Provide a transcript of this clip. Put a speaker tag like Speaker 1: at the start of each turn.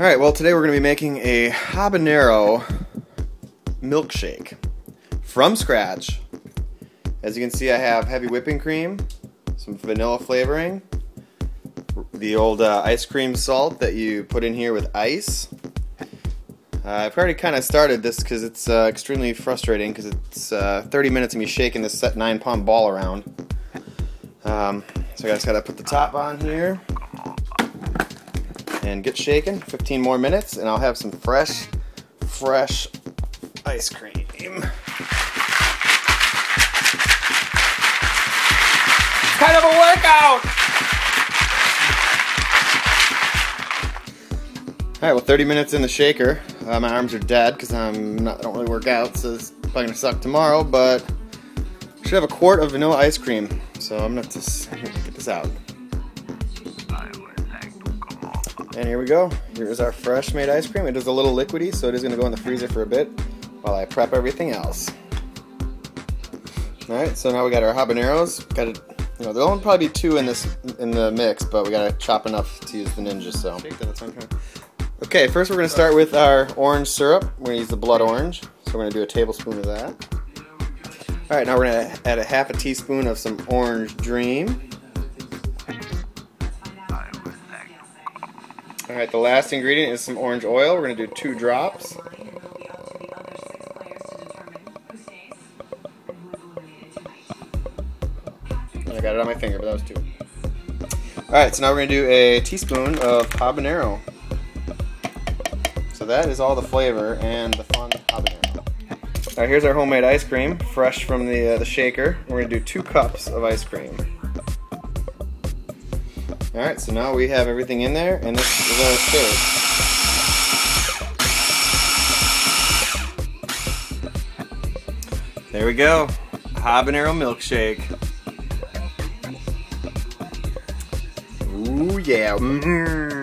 Speaker 1: Alright, well today we're going to be making a habanero milkshake from scratch. As you can see I have heavy whipping cream, some vanilla flavoring, the old uh, ice cream salt that you put in here with ice. Uh, I've already kind of started this because it's uh, extremely frustrating because it's uh, 30 minutes of me shaking this set 9 pound ball around. Um, so I just got to put the top on here and get shaken. 15 more minutes, and I'll have some fresh, fresh ice cream. Kind of a workout! Alright, well 30 minutes in the shaker. Uh, my arms are dead because I'm not, I don't really work out, so it's probably gonna suck tomorrow, but should have a quart of vanilla ice cream. So I'm gonna just get this out. And here we go. Here's our fresh made ice cream. It is a little liquidy, so it is going to go in the freezer for a bit while I prep everything else. Alright, so now we got our habaneros. Got it, you know, there'll only probably be two in this in the mix, but we got to chop enough to use the ninja, so. Okay, first we're going to start with our orange syrup. We're going to use the blood orange. So we're going to do a tablespoon of that. Alright, now we're going to add a half a teaspoon of some orange dream. Alright, the last ingredient is some orange oil. We're going to do two drops. I got it on my finger, but that was two. Alright, so now we're going to do a teaspoon of habanero. So that is all the flavor and the fun habanero. Alright, here's our homemade ice cream, fresh from the, uh, the shaker. We're going to do two cups of ice cream. Alright, so now we have everything in there, and this is our shake. There we go. Habanero milkshake. Ooh, yeah. Mm -hmm.